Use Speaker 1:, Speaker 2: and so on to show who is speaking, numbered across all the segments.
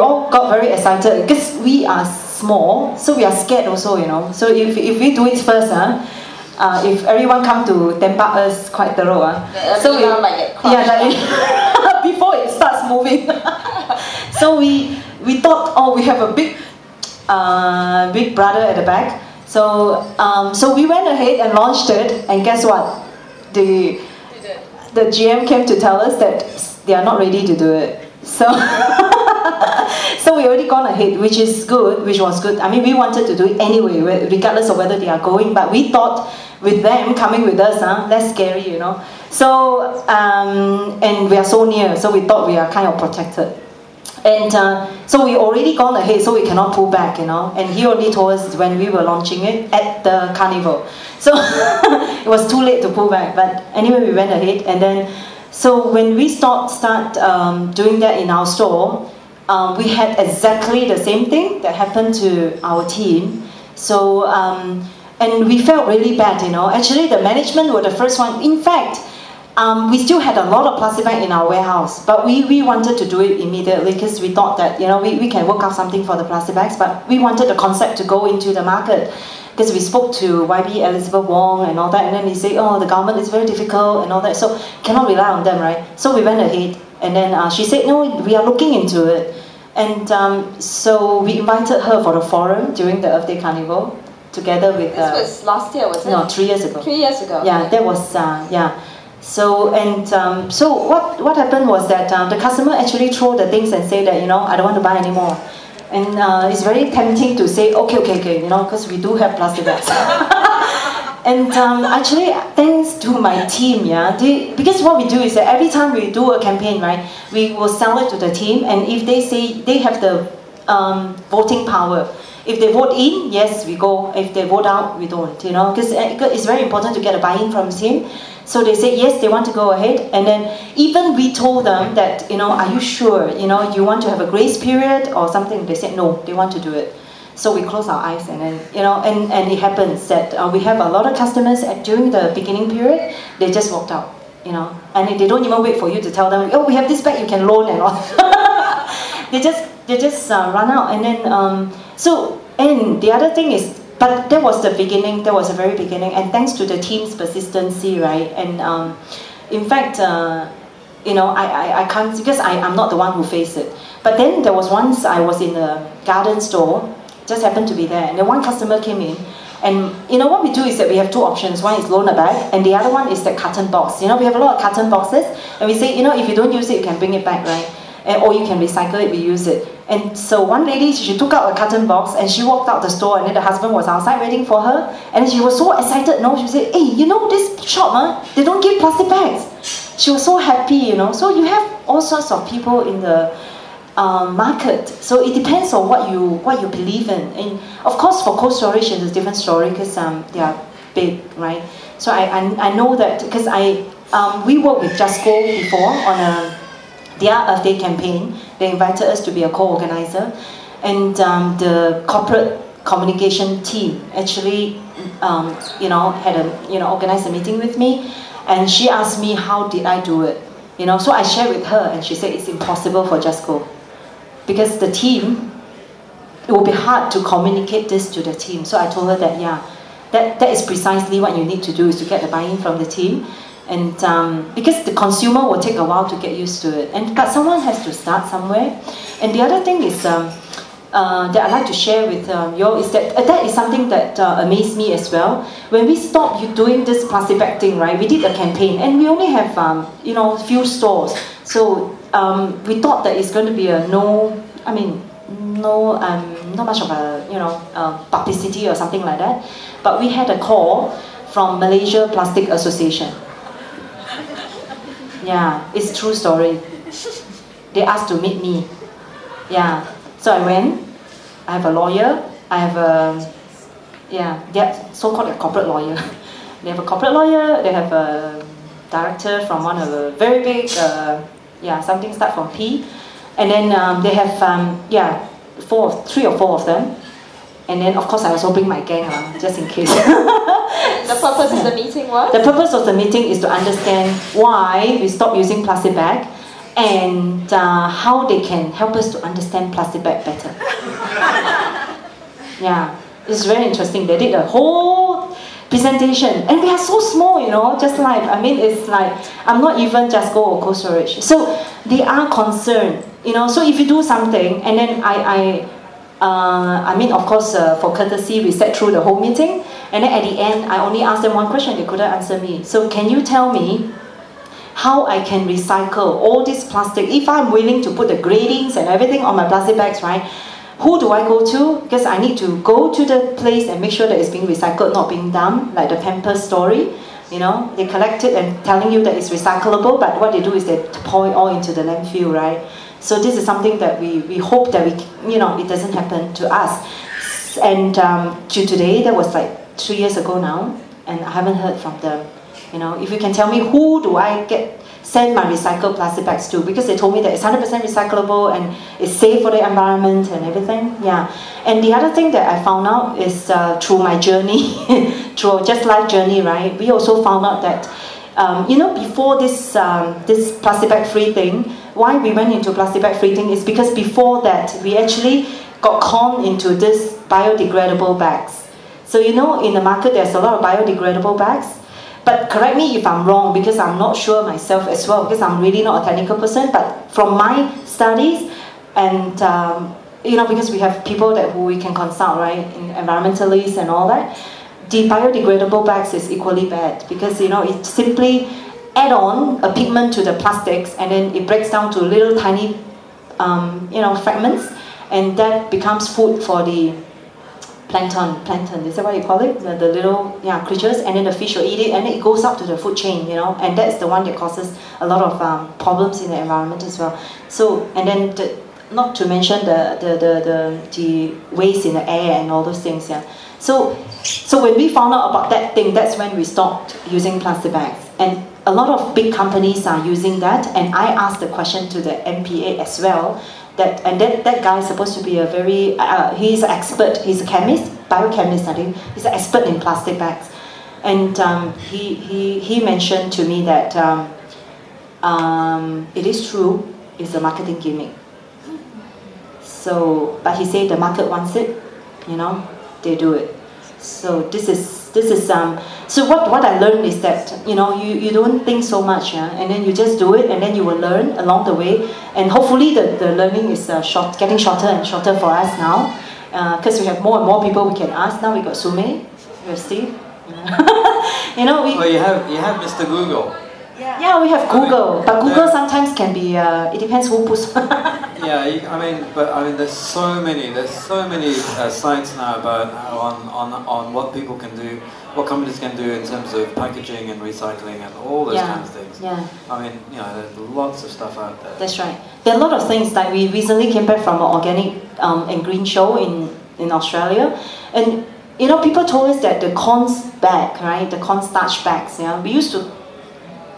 Speaker 1: all got very excited because we are small, so we are scared also, you know. So if, if we do it first, huh, uh, if everyone come to temper us quite thorough, uh,
Speaker 2: so we, get
Speaker 1: yeah, like, before it starts moving. so we we thought, oh, we have a big uh, big brother at the back. So um, so we went ahead and launched it, and guess what? The the GM came to tell us that they are not ready to do it. So, so we already gone ahead, which is good, which was good. I mean, we wanted to do it anyway, regardless of whether they are going. But we thought with them coming with us, huh, less scary, you know. So, um, and we are so near, so we thought we are kind of protected. And uh, so we already gone ahead, so we cannot pull back, you know. And he only told us when we were launching it at the carnival. So it was too late to pull back. But anyway, we went ahead, and then so when we start start um, doing that in our store, um, we had exactly the same thing that happened to our team. So um, and we felt really bad, you know. Actually, the management were the first one. In fact, um, we still had a lot of plastic bag in our warehouse, but we, we wanted to do it immediately because we thought that you know we, we can work out something for the plastic bags, but we wanted the concept to go into the market because we spoke to YB Elizabeth Wong and all that, and then they say, oh, the government is very difficult and all that, so cannot rely on them, right? So we went ahead, and then uh, she said, no, we are looking into it. And um, so we invited her for the forum during the Earth Day Carnival, together with.
Speaker 2: Uh, this was last year, was it?
Speaker 1: No, three years ago.
Speaker 2: Three years ago.
Speaker 1: Yeah, that was uh, yeah. So and um, so what what happened was that um, the customer actually threw the things and say that you know I don't want to buy anymore. And uh, it's very tempting to say, okay, okay, okay, you know, because we do have plastic bags. and um, actually, thanks to my team, yeah, they, because what we do is that every time we do a campaign, right, we will sell it to the team, and if they say they have the um, voting power, if they vote in, yes, we go. If they vote out, we don't. You know, because uh, it's very important to get a buy-in from team. So they said yes, they want to go ahead, and then even we told them that you know, are you sure? You know, you want to have a grace period or something? They said no, they want to do it. So we close our eyes, and then you know, and, and it happens that uh, we have a lot of customers at, during the beginning period, they just walked out. You know, and they don't even wait for you to tell them, oh, we have this bag you can loan and all. they just they just uh, run out, and then um, so and the other thing is but that was the beginning, that was the very beginning, and thanks to the team's persistency, right? And um, in fact, uh, you know, I, I, I can't, because I, I'm not the one who faced it. But then there was once I was in a garden store, just happened to be there, and then one customer came in, and you know what we do is that we have two options. One is loan a bag, and the other one is the carton box. You know, we have a lot of carton boxes, and we say, you know, if you don't use it, you can bring it back, right? And, or you can recycle it, we use it. And so one lady, she took out a carton box and she walked out the store and then the husband was outside waiting for her. And she was so excited, no, she said, hey, you know this shop, huh? they don't give plastic bags. She was so happy, you know. So you have all sorts of people in the um, market. So it depends on what you what you believe in. And of course, for cold storage, it's a different story because um, they are big, right? So I, I, I know that because I um, we worked with Jusco before on a their Earth Day campaign. They invited us to be a co-organizer, and um, the corporate communication team actually, um, you know, had a you know organized a meeting with me, and she asked me how did I do it, you know. So I shared with her, and she said it's impossible for Jusco, because the team. It will be hard to communicate this to the team. So I told her that yeah, that, that is precisely what you need to do is to get the buy-in from the team and um, because the consumer will take a while to get used to it, and but someone has to start somewhere. And the other thing is um, uh, that I'd like to share with um, you is that uh, that is something that uh, amazed me as well. When we stopped you doing this plastic bag thing, right? We did a campaign, and we only have um, you know few stores, so um, we thought that it's going to be a no. I mean, no, um, not much of a you know uh, publicity or something like that. But we had a call from Malaysia Plastic Association yeah, it's true story. They asked to meet me. Yeah, so I went. I have a lawyer. I have a yeah, they're so-called a corporate lawyer. they have a corporate lawyer. They have a director from one of the very big uh, yeah something start from P, and then um, they have um, yeah four, three or four of them. And then, of course, I also bring my gang along, just in case.
Speaker 2: the purpose of the meeting was?
Speaker 1: The purpose of the meeting is to understand why we stop using plastic bag and uh, how they can help us to understand plastic bag better. yeah, it's very interesting. They did a whole presentation and they are so small, you know, just like, I mean, it's like, I'm not even Jusco or cold storage. So they are concerned, you know, so if you do something and then I, I uh, I mean, of course, uh, for courtesy, we sat through the whole meeting, and then at the end, I only asked them one question. They couldn't answer me. So, can you tell me how I can recycle all this plastic? If I'm willing to put the gradings and everything on my plastic bags, right? Who do I go to? Because I need to go to the place and make sure that it's being recycled, not being dumped, like the Pampers story. You know, they collect it and telling you that it's recyclable, but what they do is they pour it all into the landfill, right? So this is something that we, we hope that we, you know, it doesn't happen to us. And um, to today, that was like three years ago now, and I haven't heard from them. You know, if you can tell me who do I get send my recycled plastic bags to because they told me that it's 100% recyclable and it's safe for the environment and everything. Yeah. And the other thing that I found out is uh, through my journey, through Justlife journey, right? We also found out that um, you know, before this um, this plastic bag free thing, why we went into plastic bag free thing is because before that we actually got conned into this biodegradable bags. So you know, in the market there's a lot of biodegradable bags. But correct me if I'm wrong because I'm not sure myself as well because I'm really not a technical person. But from my studies and um, you know because we have people that who we can consult right, environmentalists and all that the biodegradable bags is equally bad because you know it simply add on a pigment to the plastics and then it breaks down to little tiny um, you know fragments and that becomes food for the plankton plankton is that what you call it the, the little yeah creatures and then the fish will eat it and it goes up to the food chain you know and that's the one that causes a lot of um, problems in the environment as well so and then the, not to mention the, the, the, the, the waste in the air and all those things yeah so, so when we found out about that thing, that's when we stopped using plastic bags. And a lot of big companies are using that. And I asked the question to the MPA as well. That, and that, that guy is supposed to be a very, uh, he's an expert, he's a chemist, biochemist, I think. He's an expert in plastic bags. And um, he, he, he mentioned to me that um, um, it is true, it's a marketing gimmick. So, but he said the market wants it, you know, they do it. So this is this is um. So what what I learned is that you know you, you don't think so much, yeah, and then you just do it, and then you will learn along the way, and hopefully the, the learning is uh, short, getting shorter and shorter for us now, because uh, we have more and more people we can ask. Now we got Su Mei, we have Steve. you know we.
Speaker 3: Well, you have you have Mr. Google.
Speaker 1: Yeah. yeah, we have Google, but Google sometimes can be. Uh, it depends who puts.
Speaker 3: yeah, you, I mean, but I mean, there's so many, there's so many uh, sites now about uh, on on on what people can do, what companies can do in terms of packaging and recycling and all those
Speaker 1: yeah.
Speaker 3: kinds of things.
Speaker 1: Yeah.
Speaker 3: I mean, you know, there's lots of stuff out there.
Speaker 1: That's right. There are a lot of things. Like we recently came back from an organic um, and green show in in Australia, and you know, people told us that the corn bag, right, the cornstarch bags, yeah, we used to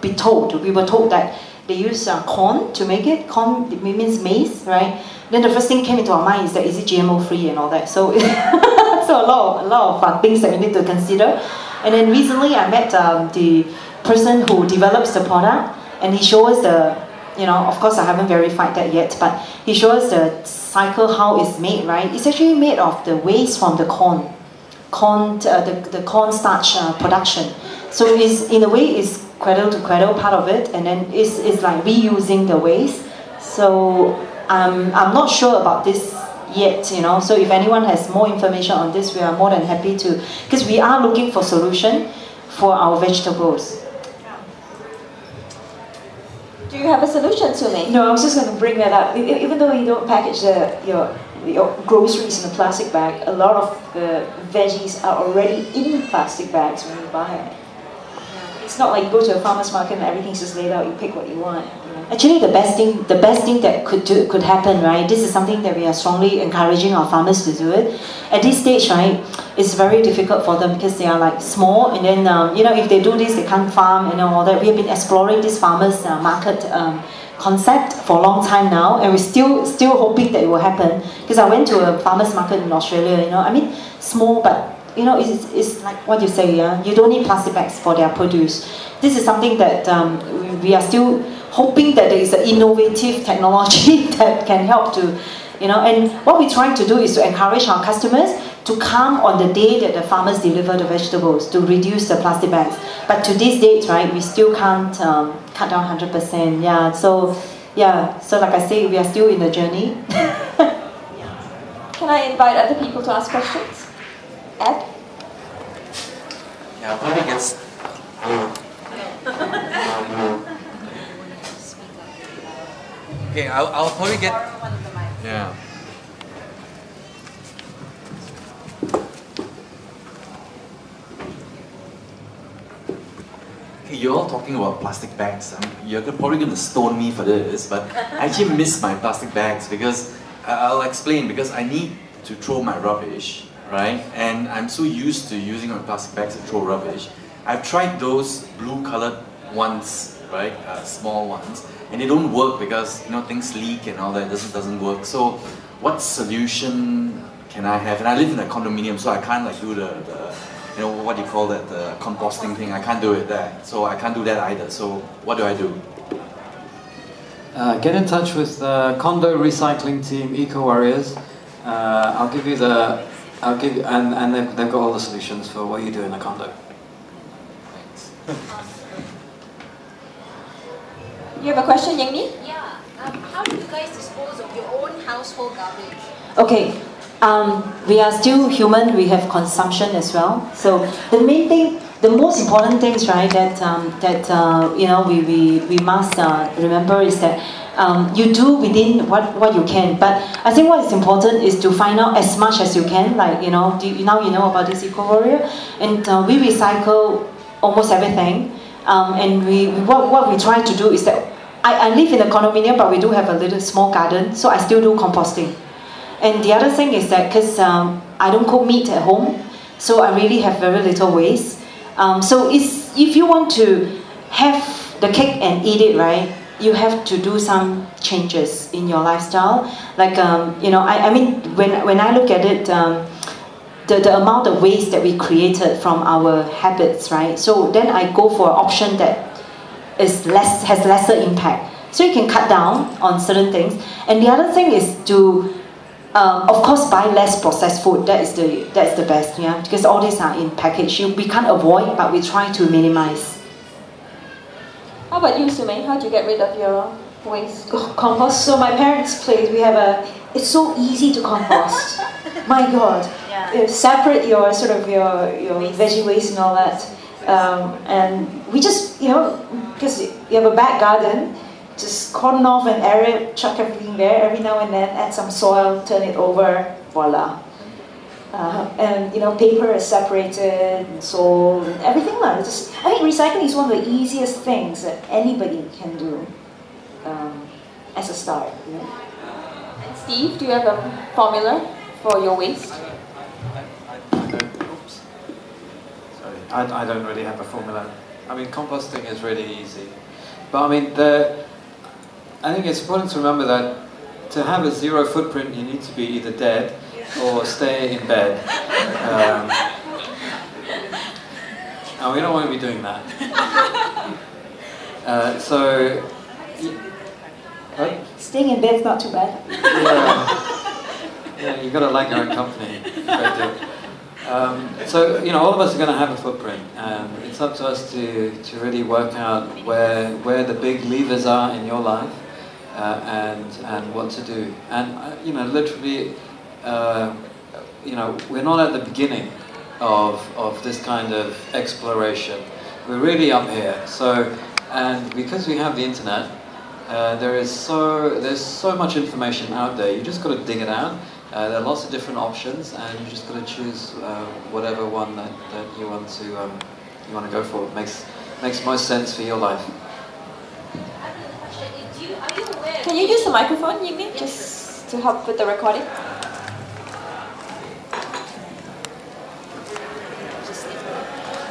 Speaker 1: be told, we were told that they use uh, corn to make it. Corn means maize, right? Then the first thing came into our mind is that is it GMO free and all that. So, so a lot of a lot of uh, things that we need to consider. And then recently I met um, the person who develops the product, and he showed us the, you know, of course I haven't verified that yet, but he showed us the cycle how it's made, right? It's actually made of the waste from the corn, corn, uh, the the corn starch uh, production. So it's in a way it's cradle to cradle part of it, and then it's, it's like reusing the waste. So um, I'm not sure about this yet, you know. So if anyone has more information on this, we are more than happy to, because we are looking for solution for our vegetables.
Speaker 2: Do you have a solution to me?
Speaker 4: No, I was just going to bring that up. Even though you don't package the, your your groceries in a plastic bag, a lot of the veggies are already in plastic bags when you buy it it's not like you go to a farmer's market and everything's just laid out, you pick what you want.
Speaker 1: Actually, the best thing, the best thing that could do, could happen, right? This is something that we are strongly encouraging our farmers to do it. At this stage, right, it's very difficult for them because they are like small, and then um, you know if they do this, they can't farm and all that. We have been exploring this farmers uh, market. Um, concept for a long time now and we're still still hoping that it will happen because I went to a farmers market in Australia you know I mean small but you know, it's, it's like what you say, yeah? you don't need plastic bags for their produce. This is something that um, we are still hoping that there is an innovative technology that can help to, you know, and what we're trying to do is to encourage our customers to come on the day that the farmers deliver the vegetables to reduce the plastic bags. But to this date, right, we still can't um, cut down 100%. Yeah, so yeah, so like I say, we are still in the journey.
Speaker 2: Can I invite other people to ask questions? Ed?
Speaker 5: Yeah, probably gets. Uh, uh, uh. Okay, I'll, I'll probably get. Yeah. Okay, you're all talking about plastic bags. Um, you're probably going to stone me for this, but I actually miss my plastic bags because I'll explain. Because I need to throw my rubbish, right? And I'm so used to using my plastic bags to throw rubbish. I've tried those blue-colored ones, right? Uh, small ones, and they don't work because you know things leak and all that. Doesn't doesn't work. So, what solution can I have? And I live in a condominium, so I can't like do the, the you know what do you call that the composting thing. I can't do it there, so I can't do that either. So, what do I do?
Speaker 3: Uh, get in touch with the condo recycling team, Eco Warriors. Uh, I'll give you the, I'll give you, and, and they've, they've got all the solutions for what you do in the condo.
Speaker 2: You have a question, Yang Mi?
Speaker 6: Yeah. Um, how do you guys dispose of your own household garbage?
Speaker 1: Okay, um, we are still human. We have consumption as well. So the main thing, the most important things, right, that um, that uh, you know we we, we must uh, remember is that. Um, you do within what, what you can, but I think what is important is to find out as much as you can. Like you know, you, now you know about this Eco Warrior, and uh, we recycle almost everything. Um, and we what, what we try to do is that I, I live in a condominium, but we do have a little small garden, so I still do composting. And the other thing is that because um, I don't cook meat at home, so I really have very little waste. Um, so it's, if you want to have the cake and eat it, right, you have to do some changes in your lifestyle. Like, um, you know, I, I mean, when, when I look at it, um, the, the amount of waste that we created from our habits, right? So then I go for an option that is less has lesser impact. So you can cut down on certain things. And the other thing is to um, of course buy less processed food. That is the that's the best, yeah. Because all these are in package. You, we can't avoid, but we try to minimize.
Speaker 2: How about you, Su Mei? How do you get rid of your waste?
Speaker 4: Co- compost. So my parents' place, we have a. It's so easy to compost. my God.
Speaker 6: Yeah.
Speaker 4: Separate your sort of your your veggie waste and all that, um, and we just you know because you have a back garden, just cordon off an area, chuck everything there. Every now and then, add some soil, turn it over, voila. Uh, and you know, paper is separated and sold and everything. Like, just, I think recycling is one of the easiest things that anybody can do um, as a start. You know?
Speaker 2: And Steve, do you have a formula for your waste?
Speaker 3: I don't, oops. Sorry, I, I don't really have a formula. I mean, composting is really easy. But I mean, the, I think it's important to remember that to have a zero footprint, you need to be either dead or stay in bed. Um, and we don't want to be doing that. Uh, so,
Speaker 4: Staying in bed's not too bad.
Speaker 3: Yeah, yeah you got to like your own company. Um, so you know, all of us are going to have a footprint, and it's up to us to, to really work out where where the big levers are in your life, uh, and and what to do. And uh, you know, literally, uh, you know, we're not at the beginning of of this kind of exploration. We're really up here. So, and because we have the internet, uh, there is so there's so much information out there. You just got to dig it out. Uh, there are lots of different options, and you just got to choose uh, whatever one that, that you want to um, you want to go for. It makes makes most sense for your life.
Speaker 6: I have another question. Do you, are you aware?
Speaker 2: Can you use the microphone, Yingming, just to help with the recording?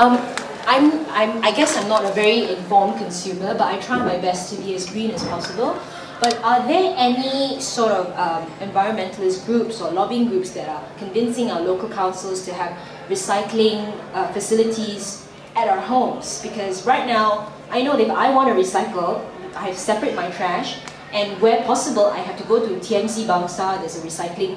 Speaker 7: Um, I'm, I'm, I guess I'm not a very informed consumer, but I try my best to be as green as possible. But are there any sort of um, environmentalist groups or lobbying groups that are convincing our local councils to have recycling uh, facilities at our homes? Because right now, I know that if I want to recycle, I separate my trash, and where possible, I have to go to TMC Bangsar. There's a recycling